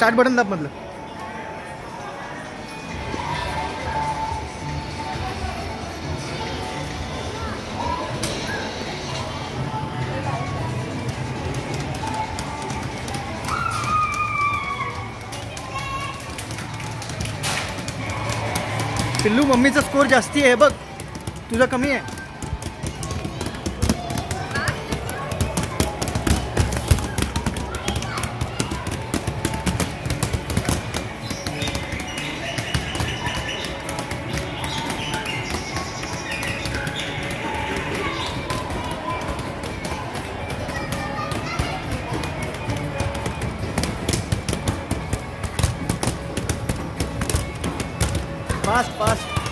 Start button दाब मधलं. पिल्लू मम्मीचा स्कोर जास्ती आहे बघ. तुझा कमी आहे. Fast fast